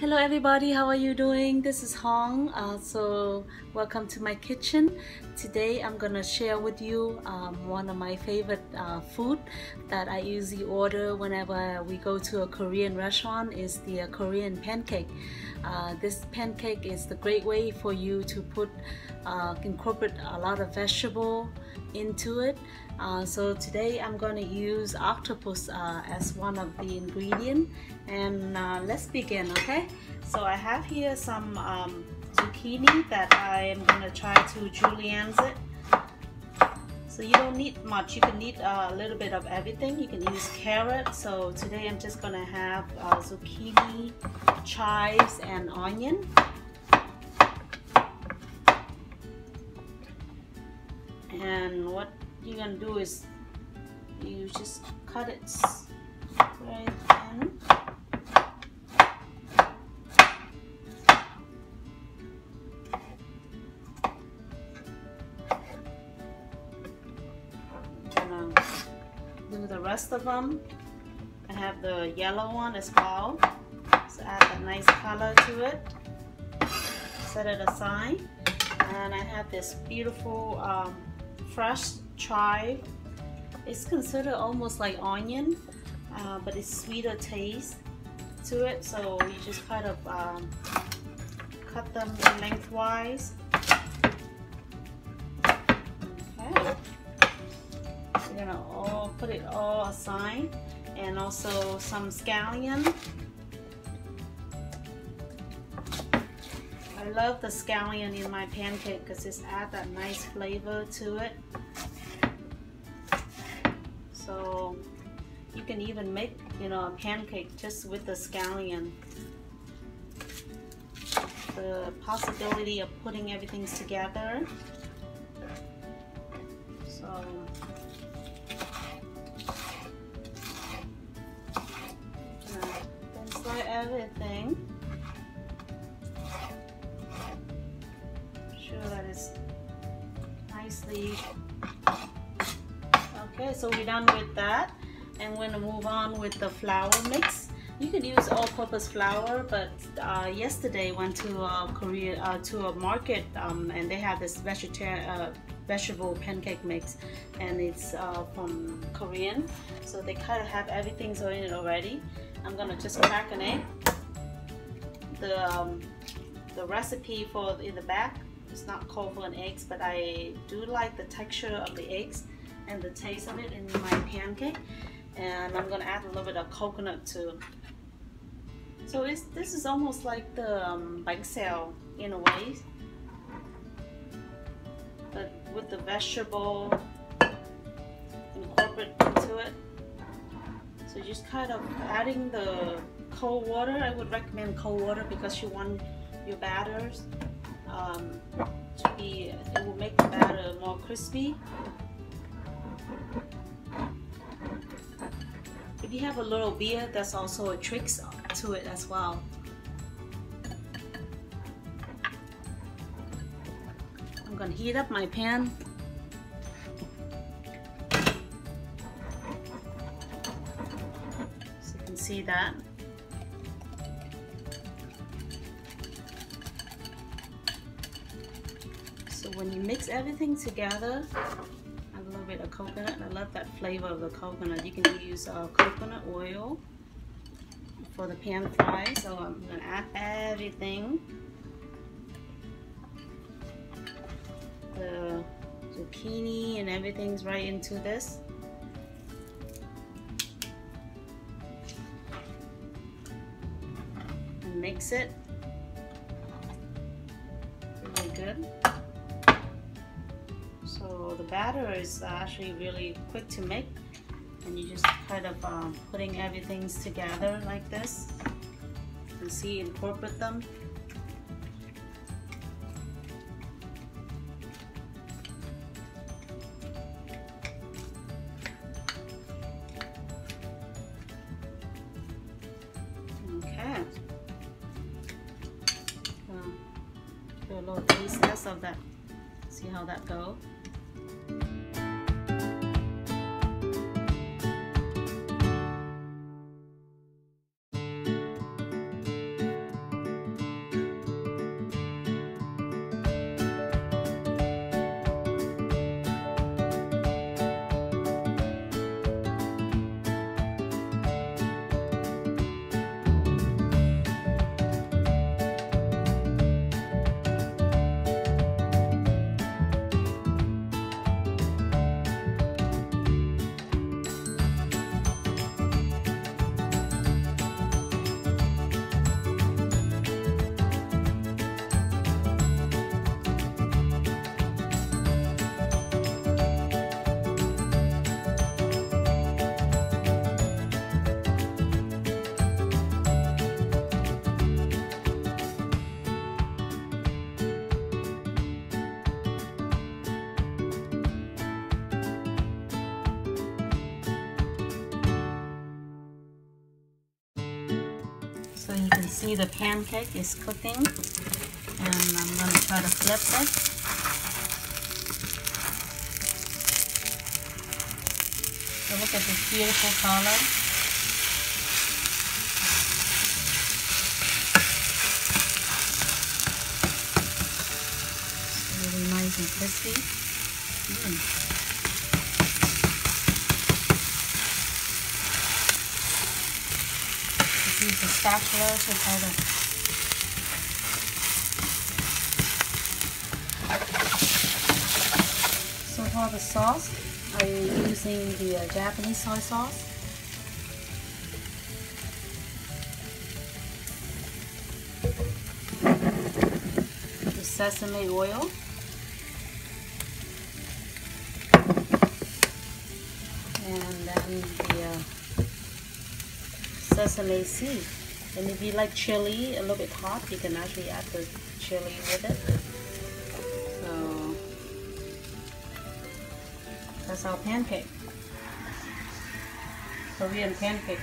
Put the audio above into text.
Hello everybody, how are you doing? This is Huong. Uh, so welcome to my kitchen. Today I'm gonna share with you um, one of my favorite uh, food that I usually order whenever we go to a Korean restaurant is the uh, Korean pancake. Uh, this pancake is the great way for you to put uh, incorporate a lot of vegetable into it. Uh, so today I'm going to use octopus uh, as one of the ingredient. And uh, let's begin okay? So I have here some um, zucchini that I am going to try to julienne it. So you don't need much. You can need a little bit of everything. You can use carrot. So today I'm just gonna have uh, zucchini chives and onion and what you're gonna do is you just cut it right thin gonna do the rest of them I have the yellow one as well. So add a nice color to it. Set it aside. And I have this beautiful um, fresh chive. It's considered almost like onion, uh, but it's sweeter taste to it. So you just kind of um, cut them lengthwise. Okay. We're gonna all put it all aside, and also some scallion. Love the scallion in my pancake because it adds that nice flavor to it. So you can even make, you know, a pancake just with the scallion. The possibility of putting everything together. So slide everything. Okay so we're done with that. And we're gonna move on with the flour mix. You could use all-purpose flour but uh, yesterday went to uh, Korea uh, to a market um, and they have this vegetarian uh, vegetable pancake mix and it's uh, from Korean. So they kind of have everything in it already. I'm gonna just crack an egg the um, the recipe for in the back it's not cold for an eggs, but I do like the texture of the eggs and the taste of it in my pancake. And I'm gonna add a little bit of coconut too. So it's, this is almost like the um, bánh in a way, but with the vegetable incorporate into it. So just kind of adding the cold water. I would recommend cold water because you want your batters um, to be, it will make the batter more crispy. If you have a little beer, that's also a trick to it as well. I'm gonna heat up my pan. So you can see that. Mix everything together, a little bit of coconut, I love that flavor of the coconut. You can use uh, coconut oil for the pan fry. So I'm gonna add everything. The zucchini and everything's right into this. Mix it really good. So the batter is actually really quick to make and you just kind of um, putting everything together like this. Can see incorporate them. Okay. do a little taste test of that. See how that goes. So you can see the pancake is cooking and I'm going to try to flip it. So look at this beautiful color. It's really nice and crispy. Mm. Use the spatula to try to So for the sauce, I'm using the uh, Japanese soy sauce. The sesame oil. And then the uh, sesame seed. And if you like chili a little bit hot, you can actually add the chili with it. So that's our pancake. Korean pancake.